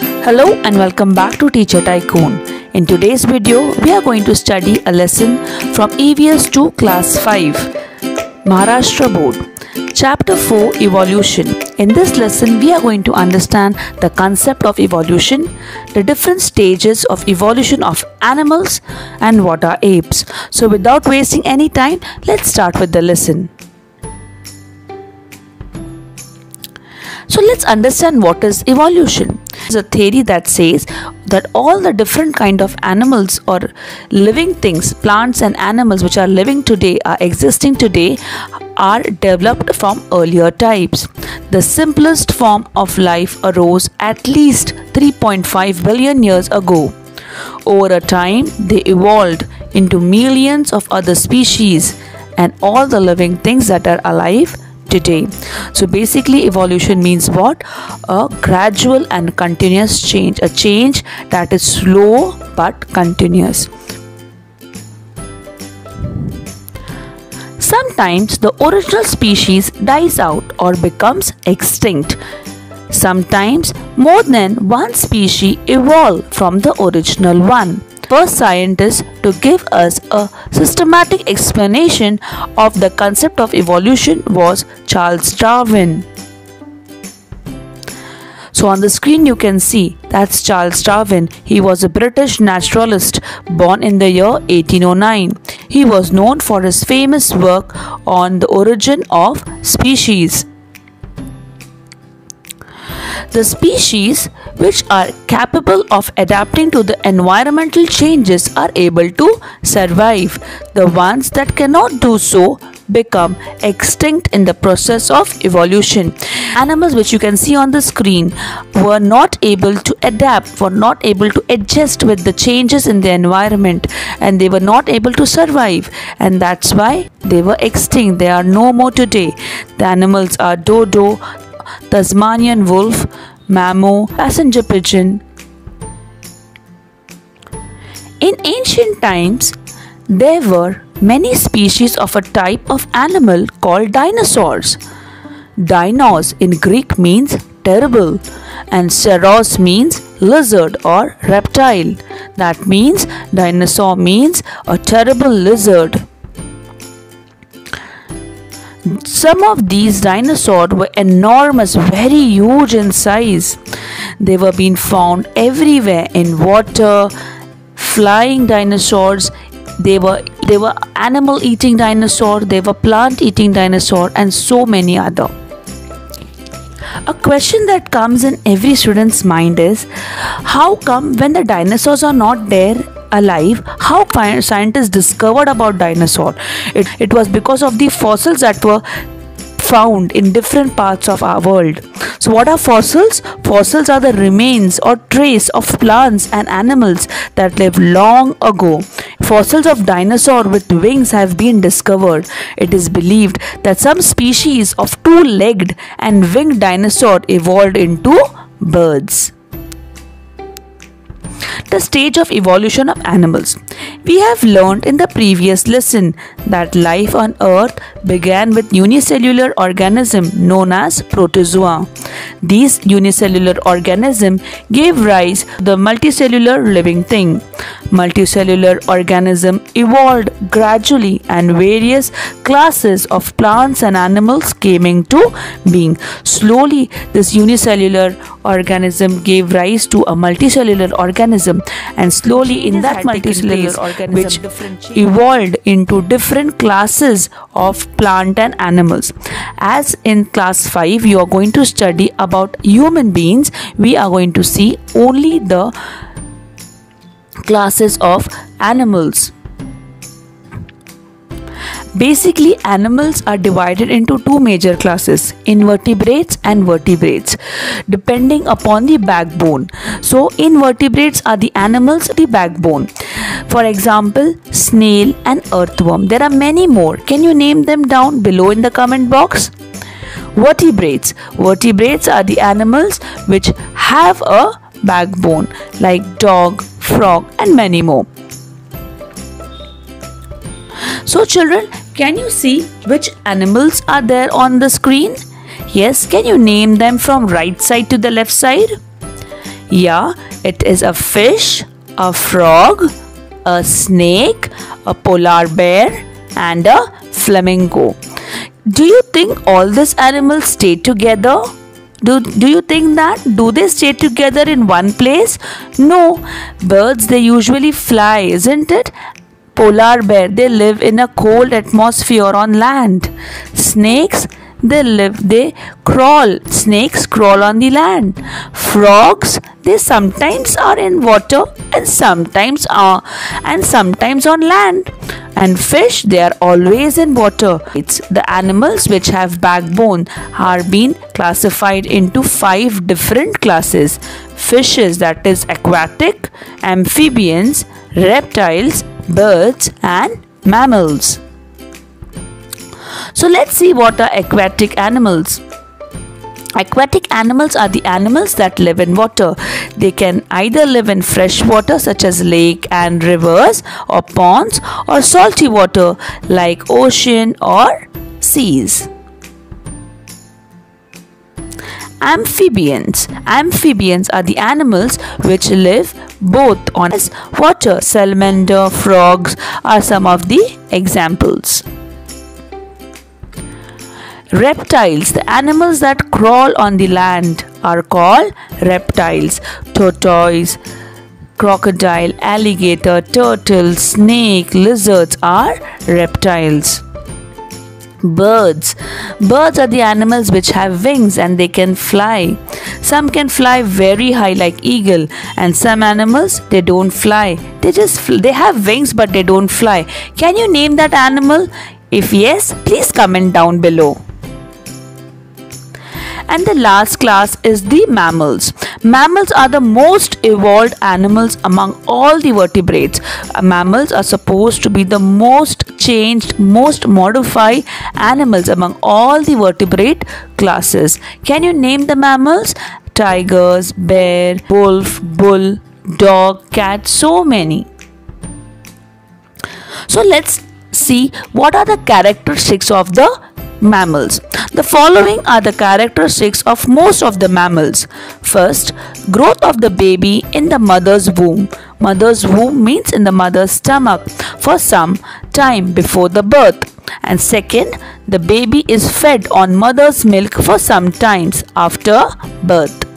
Hello and welcome back to Teacher Tycoon. In today's video, we are going to study a lesson from EVS 2 Class 5, Maharashtra Board. Chapter 4 Evolution. In this lesson, we are going to understand the concept of evolution, the different stages of evolution of animals, and what are apes. So, without wasting any time, let's start with the lesson. So let's understand what is evolution. It's a theory that says that all the different kind of animals or living things, plants and animals which are living today are existing today are developed from earlier types. The simplest form of life arose at least 3.5 billion years ago. Over a time, they evolved into millions of other species and all the living things that are alive today. So basically evolution means what? A gradual and continuous change. A change that is slow but continuous. Sometimes the original species dies out or becomes extinct. Sometimes more than one species evolve from the original one first scientist to give us a systematic explanation of the concept of evolution was Charles Darwin. So on the screen you can see that's Charles Darwin. He was a British naturalist born in the year 1809. He was known for his famous work on the origin of species. The species which are capable of adapting to the environmental changes are able to survive. The ones that cannot do so become extinct in the process of evolution. Animals which you can see on the screen were not able to adapt, were not able to adjust with the changes in the environment and they were not able to survive and that's why they were extinct. They are no more today. The animals are dodo, Tasmanian wolf, mamo, passenger pigeon. In ancient times, there were many species of a type of animal called dinosaurs. Dinos in Greek means terrible and sauros means lizard or reptile. That means dinosaur means a terrible lizard. Some of these dinosaurs were enormous, very huge in size. They were being found everywhere in water, flying dinosaurs. They were they were animal eating dinosaur, they were plant eating dinosaur and so many other. A question that comes in every student's mind is how come when the dinosaurs are not there alive how scientists discovered about dinosaur. It, it was because of the fossils that were found in different parts of our world. So what are fossils? Fossils are the remains or trace of plants and animals that lived long ago. Fossils of dinosaur with wings have been discovered. It is believed that some species of two-legged and winged dinosaur evolved into birds the stage of evolution of animals. We have learned in the previous lesson that life on earth began with unicellular organism known as protozoa. These unicellular organism gave rise to the multicellular living thing. Multicellular organism evolved gradually and various classes of plants and animals came into being. Slowly this unicellular organism gave rise to a multicellular organism and slowly in that multicellular organism which evolved into different classes of plant and animals. As in class 5 you are going to study about human beings. We are going to see only the classes of animals Basically, animals are divided into two major classes invertebrates and vertebrates depending upon the backbone. So, invertebrates are the animals the backbone. For example, snail and earthworm. There are many more. Can you name them down below in the comment box? Vertebrates. Vertebrates are the animals which have a backbone like dog, frog and many more. So children, can you see which animals are there on the screen? Yes, can you name them from right side to the left side? Yeah, it is a fish, a frog, a snake, a polar bear, and a flamingo. Do you think all these animals stay together? Do, do you think that? Do they stay together in one place? No. Birds, they usually fly, isn't it? Polar bear, they live in a cold atmosphere on land. Snakes, they live they crawl. Snakes crawl on the land. Frogs they sometimes are in water and sometimes are and sometimes on land. And fish they are always in water. It's the animals which have backbone are being classified into five different classes. Fishes that is aquatic amphibians reptiles birds and mammals so let's see what are aquatic animals. Aquatic animals are the animals that live in water. They can either live in fresh water such as lake and rivers or ponds or salty water like ocean or seas. Amphibians. Amphibians are the animals which live both on water. Salamander, frogs are some of the examples. Reptiles, the animals that crawl on the land, are called reptiles. Tortoise, crocodile, alligator, turtle, snake, lizards are reptiles. Birds. Birds are the animals which have wings and they can fly. Some can fly very high like eagle and some animals they don't fly. They just they have wings but they don't fly. Can you name that animal? If yes, please comment down below and the last class is the mammals. Mammals are the most evolved animals among all the vertebrates. Uh, mammals are supposed to be the most changed, most modified animals among all the vertebrate classes. Can you name the mammals? Tigers, bear, wolf, bull, dog, cat, so many. So let's see what are the characteristics of the mammals. The following are the characteristics of most of the mammals. First, growth of the baby in the mother's womb. Mother's womb means in the mother's stomach for some time before the birth. And second, the baby is fed on mother's milk for some times after birth.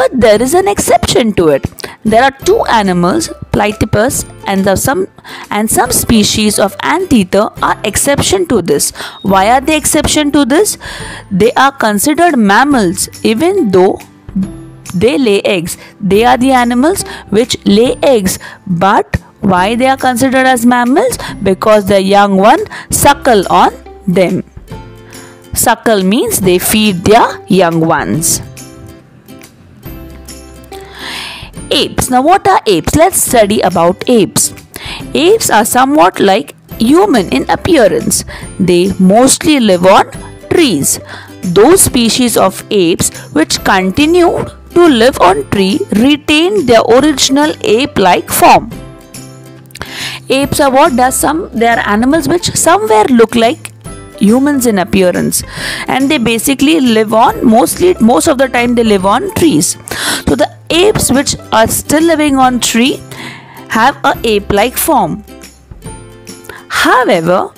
But there is an exception to it. There are two animals, Platypus and some and some species of anteater are exception to this. Why are they exception to this? They are considered mammals even though they lay eggs. They are the animals which lay eggs but why they are considered as mammals? Because the young one suckle on them. Suckle means they feed their young ones. Apes. Now what are apes? Let's study about apes. Apes are somewhat like human in appearance. They mostly live on trees. Those species of apes which continue to live on tree retain their original ape-like form. Apes are what does some they are animals which somewhere look like humans in appearance and they basically live on mostly most of the time they live on trees so the apes which are still living on tree have a ape-like form. However,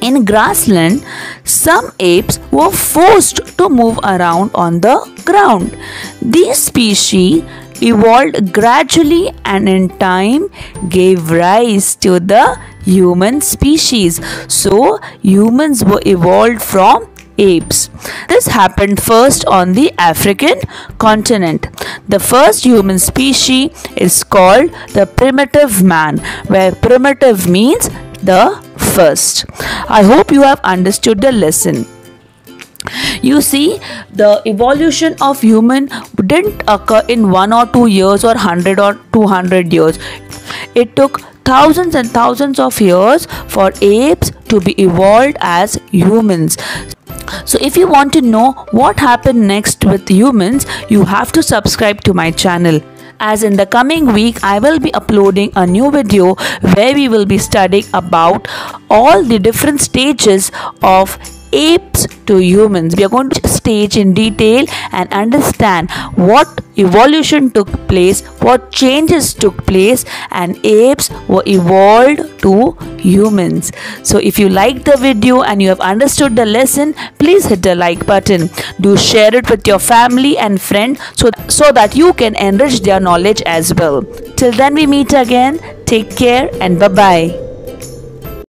in grassland, some apes were forced to move around on the ground. These species evolved gradually and in time gave rise to the human species. So, humans were evolved from apes. This happened first on the African continent. The first human species is called the primitive man, where primitive means the first. I hope you have understood the lesson. You see, the evolution of human didn't occur in one or two years or hundred or two hundred years. It took thousands and thousands of years for apes to be evolved as humans. So if you want to know what happened next with humans, you have to subscribe to my channel as in the coming week I will be uploading a new video where we will be studying about all the different stages of apes to humans. We are going to stage in detail and understand what evolution took place, what changes took place, and apes were evolved to humans. So, if you liked the video and you have understood the lesson, please hit the like button. Do share it with your family and friend so, so that you can enrich their knowledge as well. Till then, we meet again. Take care and bye bye.